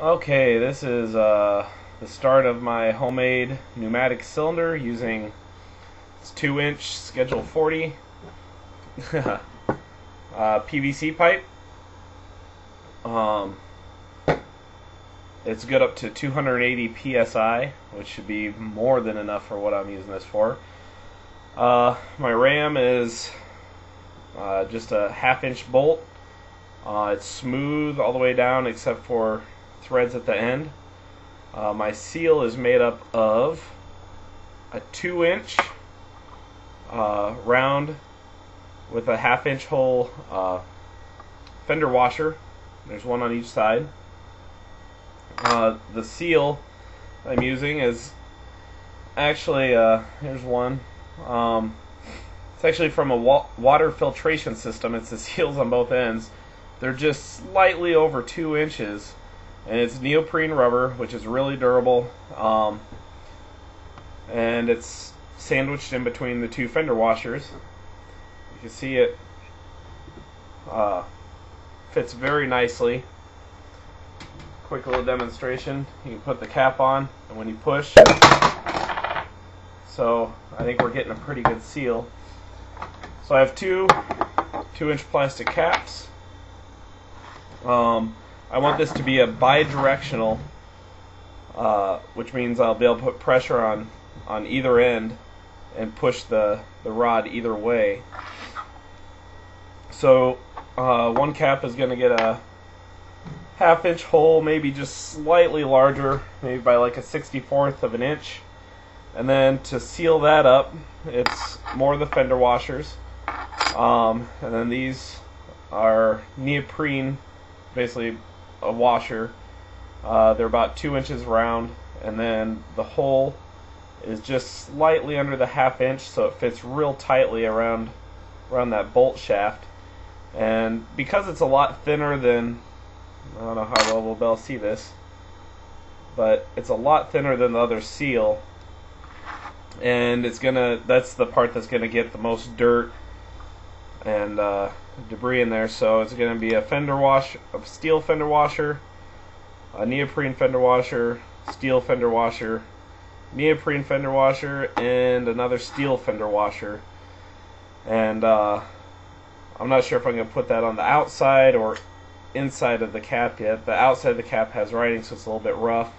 Okay, this is uh, the start of my homemade pneumatic cylinder using this 2 inch Schedule 40 uh, PVC pipe. Um, it's good up to 280 psi, which should be more than enough for what I'm using this for. Uh, my ram is uh, just a half inch bolt. Uh, it's smooth all the way down except for threads at the end. Uh, my seal is made up of a 2 inch uh, round with a half inch hole uh, fender washer. There's one on each side. Uh, the seal I'm using is actually, uh, here's one. Um, it's actually from a wa water filtration system. It's the seals on both ends. They're just slightly over two inches and it's neoprene rubber, which is really durable. Um, and it's sandwiched in between the two fender washers. You can see it uh, fits very nicely. Quick little demonstration. You can put the cap on, and when you push, so I think we're getting a pretty good seal. So I have two two-inch plastic caps. Um, I want this to be a bidirectional, uh, which means I'll be able to put pressure on on either end and push the, the rod either way. So uh, one cap is going to get a half inch hole, maybe just slightly larger, maybe by like a 64th of an inch. And then to seal that up, it's more the fender washers. Um, and then these are neoprene, basically a washer. Uh, they're about two inches round, and then the hole is just slightly under the half inch, so it fits real tightly around around that bolt shaft. And because it's a lot thinner than I don't know how well we'll see this, but it's a lot thinner than the other seal, and it's gonna that's the part that's gonna get the most dirt and uh, debris in there. So it's going to be a fender wash, a steel fender washer, a neoprene fender washer, steel fender washer, neoprene fender washer, and another steel fender washer. And uh, I'm not sure if I'm going to put that on the outside or inside of the cap yet. The outside of the cap has writing, so it's a little bit rough.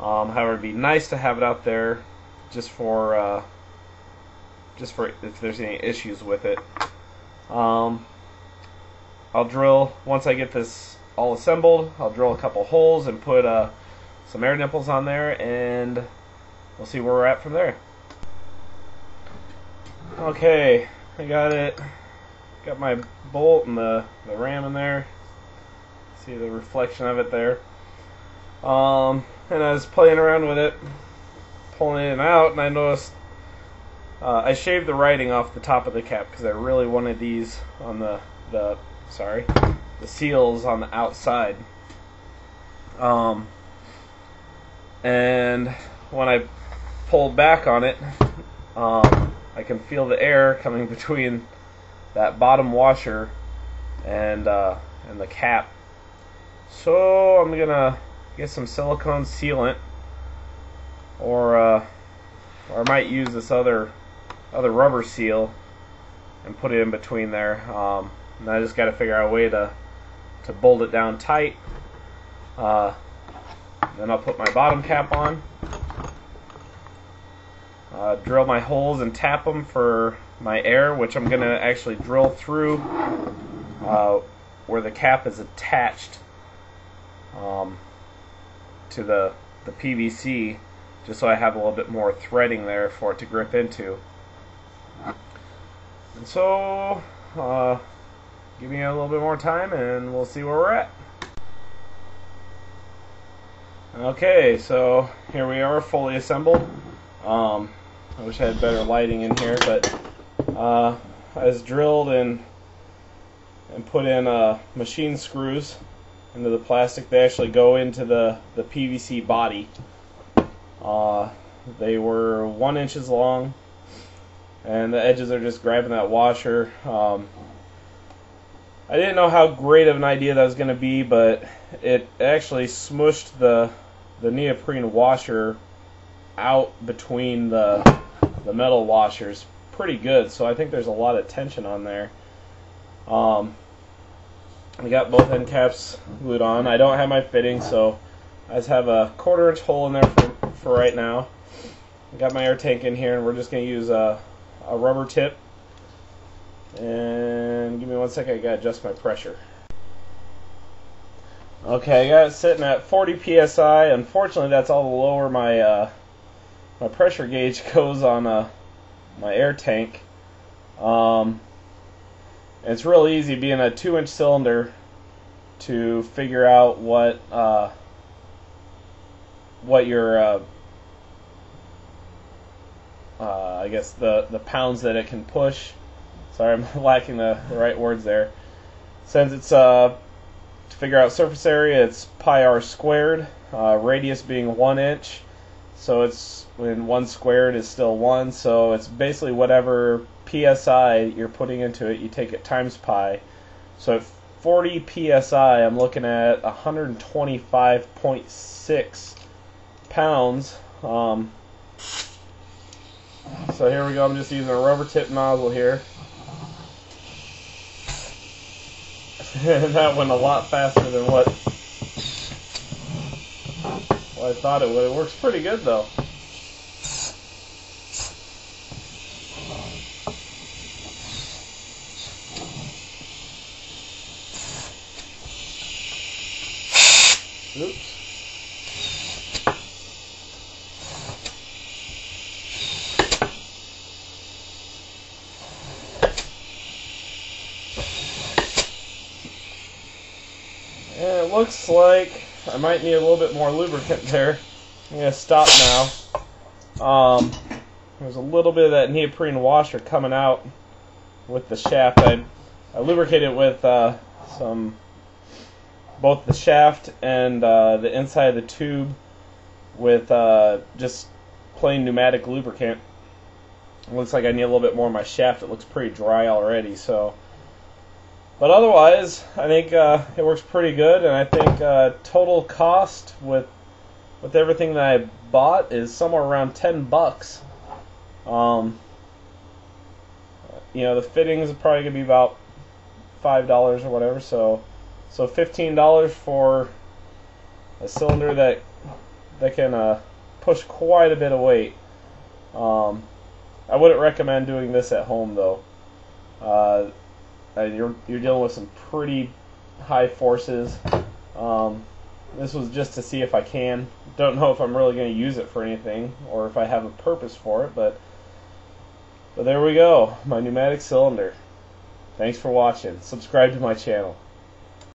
Um, however, it'd be nice to have it out there just for uh, just for if there's any issues with it. Um, I'll drill, once I get this all assembled, I'll drill a couple holes and put uh, some air nipples on there and we'll see where we're at from there. Okay, I got it. Got my bolt and the, the ram in there. See the reflection of it there. Um, and I was playing around with it, pulling it out, and I noticed uh, I shaved the writing off the top of the cap because I really wanted these on the the sorry the seals on the outside. Um, and when I pulled back on it, um, I can feel the air coming between that bottom washer and uh, and the cap. So I'm gonna get some silicone sealant, or uh, or I might use this other other rubber seal and put it in between there. Um, and I just got to figure out a way to to bolt it down tight. Uh, then I'll put my bottom cap on. Uh, drill my holes and tap them for my air, which I'm going to actually drill through uh, where the cap is attached um, to the, the PVC, just so I have a little bit more threading there for it to grip into. And so, uh, give me a little bit more time and we'll see where we're at. Okay, so here we are fully assembled. Um, I wish I had better lighting in here, but uh, I was drilled and and put in uh, machine screws into the plastic. They actually go into the, the PVC body. Uh, they were one inches long and the edges are just grabbing that washer. Um, I didn't know how great of an idea that was going to be, but it actually smushed the the neoprene washer out between the the metal washers pretty good. So I think there's a lot of tension on there. Um, I got both end caps glued on. I don't have my fitting, so I just have a quarter inch hole in there for, for right now. I got my air tank in here, and we're just going to use a, a rubber tip. And give me one second, I got to adjust my pressure. Okay, I got it sitting at 40 psi. Unfortunately, that's all the lower my uh, my pressure gauge goes on uh, my air tank. Um, it's real easy being a two inch cylinder to figure out what uh, what your uh, I guess the the pounds that it can push. Sorry, I'm lacking the, the right words there. Since it's uh, to figure out surface area, it's pi r squared, uh, radius being one inch. So it's when one squared is still one. So it's basically whatever psi you're putting into it, you take it times pi. So at 40 psi, I'm looking at 125.6 pounds. Um, so here we go. I'm just using a rubber tip nozzle here. that went a lot faster than what, what I thought it would. It works pretty good though. Oops. It looks like I might need a little bit more lubricant there. I'm going to stop now. Um, there's a little bit of that neoprene washer coming out with the shaft. I, I lubricated with uh, some both the shaft and uh, the inside of the tube with uh, just plain pneumatic lubricant. It looks like I need a little bit more of my shaft. It looks pretty dry already, so. But otherwise, I think uh, it works pretty good, and I think uh, total cost with with everything that I bought is somewhere around ten bucks. Um, you know, the fittings are probably gonna be about five dollars or whatever. So, so fifteen dollars for a cylinder that that can uh, push quite a bit of weight. Um, I wouldn't recommend doing this at home though. Uh, you're you're dealing with some pretty high forces. Um, this was just to see if I can. Don't know if I'm really going to use it for anything or if I have a purpose for it, but but there we go, my pneumatic cylinder. Thanks for watching. Subscribe to my channel.